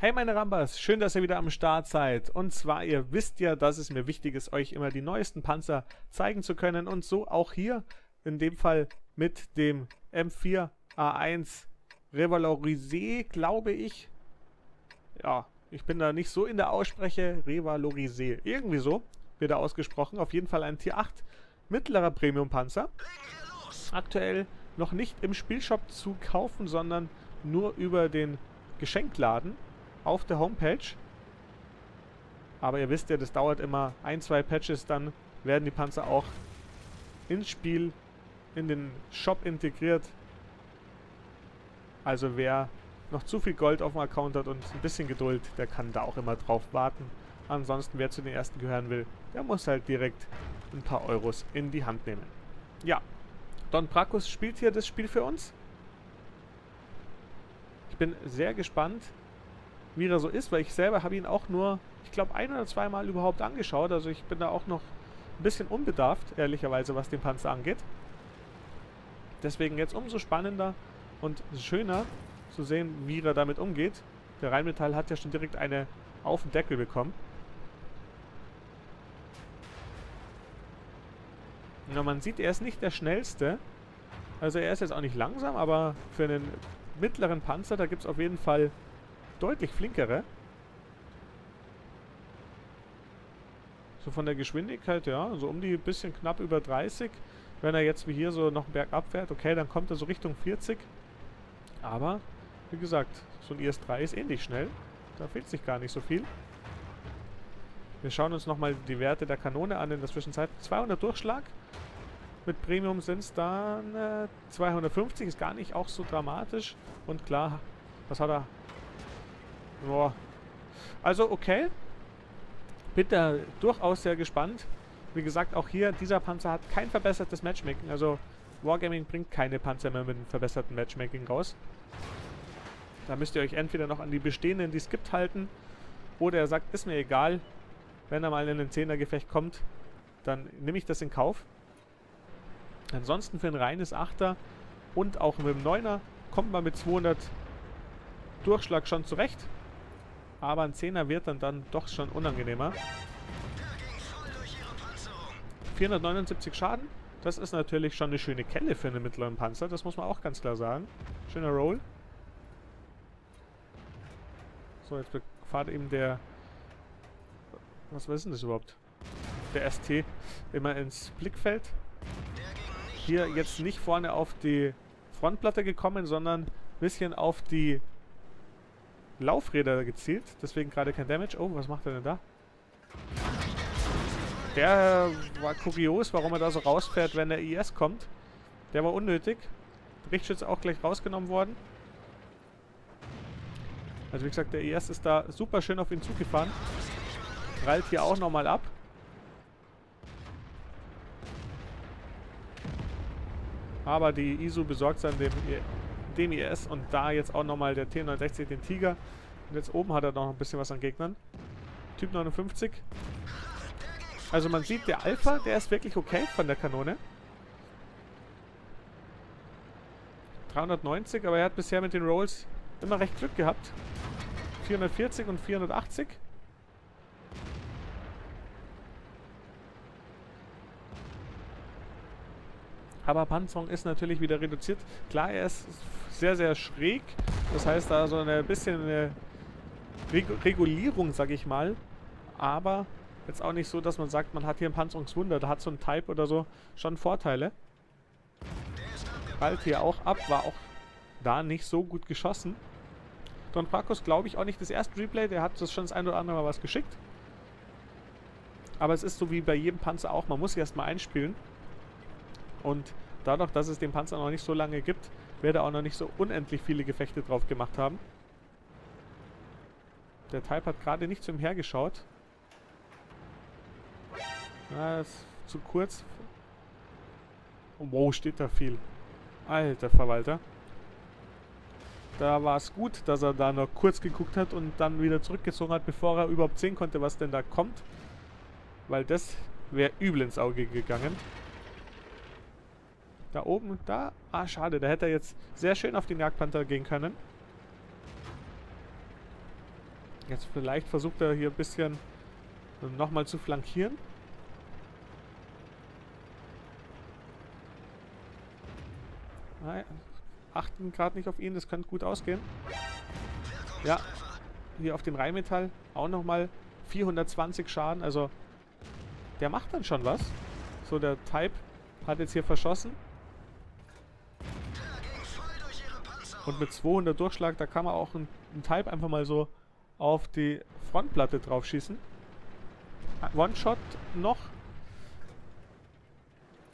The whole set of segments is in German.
Hey meine Rambas, schön, dass ihr wieder am Start seid. Und zwar, ihr wisst ja, dass es mir wichtig ist, euch immer die neuesten Panzer zeigen zu können. Und so auch hier, in dem Fall mit dem M4A1 Revalorisé, glaube ich. Ja, ich bin da nicht so in der Ausspreche. Revalorisé, irgendwie so wird er ausgesprochen. Auf jeden Fall ein Tier 8 mittlerer Premium-Panzer. Aktuell noch nicht im Spielshop zu kaufen, sondern nur über den Geschenkladen auf der Homepage. Aber ihr wisst ja, das dauert immer ein, zwei Patches, dann werden die Panzer auch ins Spiel, in den Shop integriert. Also wer noch zu viel Gold auf dem Account hat und ein bisschen Geduld, der kann da auch immer drauf warten. Ansonsten, wer zu den ersten gehören will, der muss halt direkt ein paar Euros in die Hand nehmen. Ja, Don Brakus spielt hier das Spiel für uns. Ich bin sehr gespannt, wie er so ist, weil ich selber habe ihn auch nur, ich glaube, ein oder zweimal überhaupt angeschaut. Also ich bin da auch noch ein bisschen unbedarft, ehrlicherweise, was den Panzer angeht. Deswegen jetzt umso spannender und schöner zu sehen, wie er damit umgeht. Der Rheinmetall hat ja schon direkt eine auf den Deckel bekommen. Ja, man sieht, er ist nicht der schnellste. Also er ist jetzt auch nicht langsam, aber für einen mittleren Panzer, da gibt es auf jeden Fall deutlich flinkere. So von der Geschwindigkeit, ja, so um die bisschen knapp über 30. Wenn er jetzt wie hier so noch bergab fährt, okay, dann kommt er so Richtung 40. Aber, wie gesagt, so ein IS-3 ist ähnlich schnell. Da fehlt sich gar nicht so viel. Wir schauen uns nochmal die Werte der Kanone an in der Zwischenzeit. 200 Durchschlag. Mit Premium sind es dann äh, 250. Ist gar nicht auch so dramatisch. Und klar, was hat er? Boah. Also okay. Bin da durchaus sehr gespannt. Wie gesagt, auch hier, dieser Panzer hat kein verbessertes Matchmaking. Also Wargaming bringt keine Panzer mehr mit einem verbesserten Matchmaking raus. Da müsst ihr euch entweder noch an die bestehenden, die es gibt, halten. Oder er sagt, ist mir egal, wenn er mal in ein 10er Gefecht kommt, dann nehme ich das in Kauf. Ansonsten für ein reines 8er und auch mit dem 9er kommt man mit 200 Durchschlag schon zurecht. Aber ein 10er wird dann, dann doch schon unangenehmer. 479 Schaden. Das ist natürlich schon eine schöne Kelle für einen mittleren Panzer. Das muss man auch ganz klar sagen. Schöner Roll. So, jetzt fahrt eben der... Was ist denn das überhaupt? Der ST immer ins Blickfeld. Hier jetzt nicht vorne auf die Frontplatte gekommen, sondern ein bisschen auf die Laufräder gezielt. Deswegen gerade kein Damage. Oh, was macht er denn da? Der war kurios, warum er da so rausfährt, wenn der IS kommt. Der war unnötig. Richtschütze auch gleich rausgenommen worden. Also wie gesagt, der IS ist da super schön auf ihn zugefahren. Prallt hier auch nochmal ab. Aber die ISU besorgt dann dem dem IS und da jetzt auch nochmal der T69 den Tiger. Und jetzt oben hat er noch ein bisschen was an Gegnern. Typ 59. Also man sieht, der Alpha, der ist wirklich okay von der Kanone. 390, aber er hat bisher mit den Rolls immer recht Glück gehabt. 440 und 480. Aber Panzerung ist natürlich wieder reduziert. Klar, er ist sehr, sehr schräg. Das heißt, da so ein bisschen eine Reg Regulierung, sag ich mal. Aber jetzt auch nicht so, dass man sagt, man hat hier ein Panzerungswunder. Da hat so ein Type oder so schon Vorteile. Bald hier auch ab, war auch da nicht so gut geschossen. Don Prakos glaube ich auch nicht das erste Replay, der hat das schon das ein oder andere Mal was geschickt. Aber es ist so wie bei jedem Panzer auch, man muss sich erstmal einspielen. Und dadurch, dass es den Panzer noch nicht so lange gibt, wird er auch noch nicht so unendlich viele Gefechte drauf gemacht haben. Der Type hat gerade nicht zu ihm hergeschaut. Na, ist zu kurz. wow, steht da viel. Alter Verwalter. Da war es gut, dass er da noch kurz geguckt hat und dann wieder zurückgezogen hat, bevor er überhaupt sehen konnte, was denn da kommt. Weil das wäre übel ins Auge gegangen. Da oben, da. Ah, schade. Da hätte er jetzt sehr schön auf den Jagdpanther gehen können. Jetzt vielleicht versucht er hier ein bisschen nochmal zu flankieren. Nein, achten gerade nicht auf ihn, das könnte gut ausgehen. Ja, hier auf den Rheinmetall auch nochmal 420 Schaden, also der macht dann schon was. So, der Type hat jetzt hier verschossen. Und mit 200 Durchschlag, da kann man auch einen, Type einfach mal so auf die Frontplatte drauf schießen. One-Shot noch.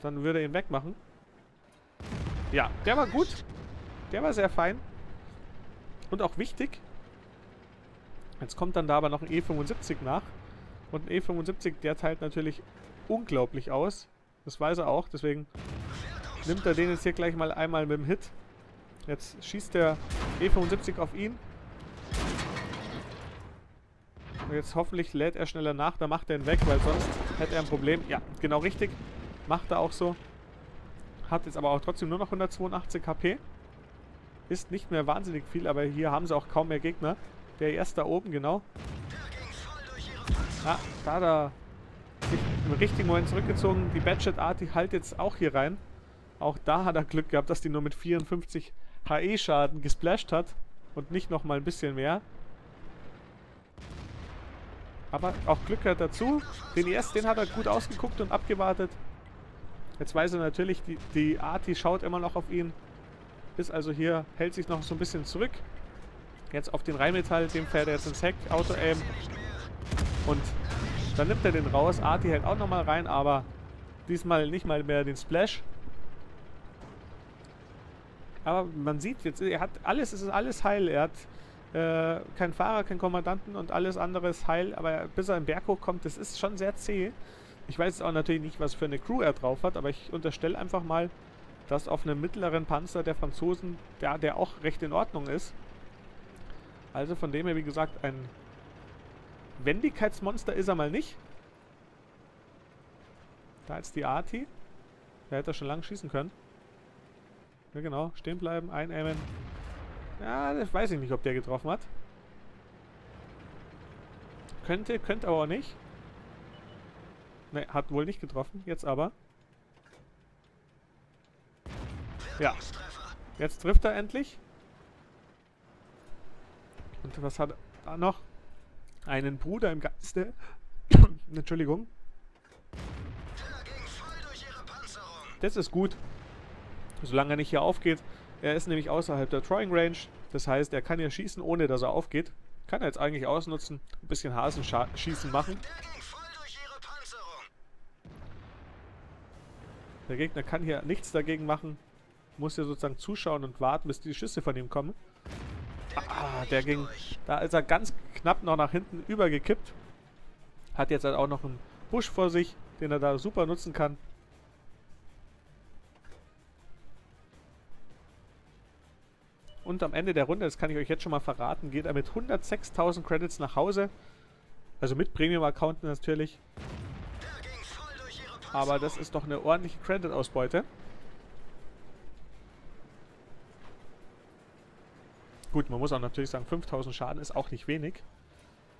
Dann würde er ihn wegmachen. Ja, der war gut. Der war sehr fein. Und auch wichtig. Jetzt kommt dann da aber noch ein E75 nach. Und ein E75, der teilt natürlich unglaublich aus. Das weiß er auch, deswegen nimmt er den jetzt hier gleich mal einmal mit dem Hit. Jetzt schießt der E75 auf ihn. Und jetzt hoffentlich lädt er schneller nach, dann macht er ihn weg, weil sonst hätte er ein Problem. Ja, genau richtig. Macht er auch so. Hat jetzt aber auch trotzdem nur noch 182 HP. Ist nicht mehr wahnsinnig viel, aber hier haben sie auch kaum mehr Gegner. Der erste da oben, genau. Ah, da er sich im richtigen Moment zurückgezogen. Die Badget Art, die halt jetzt auch hier rein. Auch da hat er Glück gehabt, dass die nur mit 54 HE-Schaden gesplasht hat. Und nicht nochmal ein bisschen mehr. Aber auch Glück hat dazu. Den ersten, den hat er gut ausgeguckt und abgewartet. Jetzt weiß er natürlich, die, die Arti schaut immer noch auf ihn. Ist also hier, hält sich noch so ein bisschen zurück. Jetzt auf den Rheinmetall, dem fährt er jetzt ins Heck, Auto-Aim. Und dann nimmt er den raus. Arti hält auch nochmal rein, aber diesmal nicht mal mehr den Splash. Aber man sieht jetzt, er hat alles, es ist alles heil. Er hat äh, keinen Fahrer, keinen Kommandanten und alles andere ist heil. Aber bis er im Berg hochkommt, das ist schon sehr zäh. Ich weiß auch natürlich nicht, was für eine Crew er drauf hat, aber ich unterstelle einfach mal, dass auf einem mittleren Panzer der Franzosen, der, der auch recht in Ordnung ist. Also von dem her, wie gesagt, ein Wendigkeitsmonster ist er mal nicht. Da ist die Arti. Da hätte er schon lang schießen können. Ja genau, stehen bleiben, einaimen. Ja, das weiß ich nicht, ob der getroffen hat. Könnte, könnte aber auch nicht. Ne, hat wohl nicht getroffen. Jetzt aber. Ja. Jetzt trifft er endlich. Und was hat er noch? Einen Bruder im Geiste. Entschuldigung. Das ist gut. Solange er nicht hier aufgeht. Er ist nämlich außerhalb der Throwing Range. Das heißt, er kann hier schießen, ohne dass er aufgeht. Kann er jetzt eigentlich ausnutzen. Ein bisschen Hasenschießen machen. Der Gegner kann hier nichts dagegen machen. Muss hier sozusagen zuschauen und warten, bis die Schüsse von ihm kommen. Ah, der ging... Da ist er ganz knapp noch nach hinten übergekippt. Hat jetzt halt auch noch einen Busch vor sich, den er da super nutzen kann. Und am Ende der Runde, das kann ich euch jetzt schon mal verraten, geht er mit 106.000 Credits nach Hause. Also mit Premium-Account natürlich. Aber das ist doch eine ordentliche Credit-Ausbeute. Gut, man muss auch natürlich sagen, 5000 Schaden ist auch nicht wenig.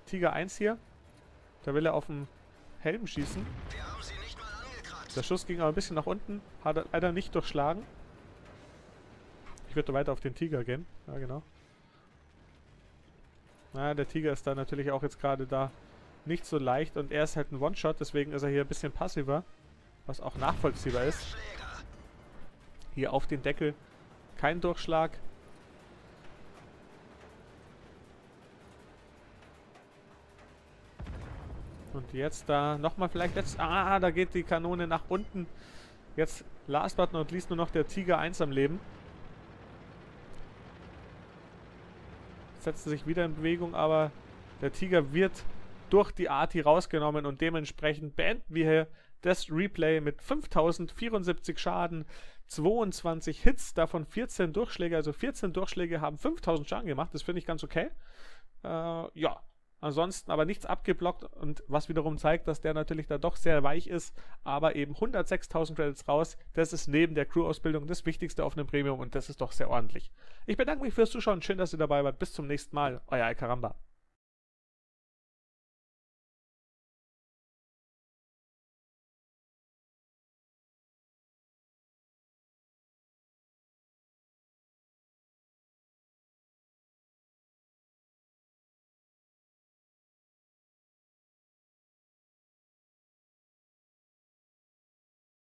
Tiger 1 hier. Da will er auf den Helm schießen. Der Schuss ging aber ein bisschen nach unten. Hat er leider nicht durchschlagen. Ich würde weiter auf den Tiger gehen. Ja, genau. Na, der Tiger ist da natürlich auch jetzt gerade da nicht so leicht. Und er ist halt ein One-Shot, deswegen ist er hier ein bisschen passiver. Was auch nachvollziehbar ist. Hier auf den Deckel kein Durchschlag. Und jetzt da nochmal vielleicht jetzt... Ah, da geht die Kanone nach unten. Jetzt last but not least nur noch der Tiger 1 am Leben. Setzt sich wieder in Bewegung, aber der Tiger wird durch die Arti rausgenommen und dementsprechend beenden wir hier das Replay mit 5074 Schaden, 22 Hits, davon 14 Durchschläge. Also 14 Durchschläge haben 5000 Schaden gemacht. Das finde ich ganz okay. Äh, ja, ansonsten aber nichts abgeblockt und was wiederum zeigt, dass der natürlich da doch sehr weich ist, aber eben 106.000 Credits raus. Das ist neben der Crew-Ausbildung das Wichtigste auf einem Premium und das ist doch sehr ordentlich. Ich bedanke mich fürs Zuschauen. Schön, dass ihr dabei wart. Bis zum nächsten Mal. Euer Alcaramba.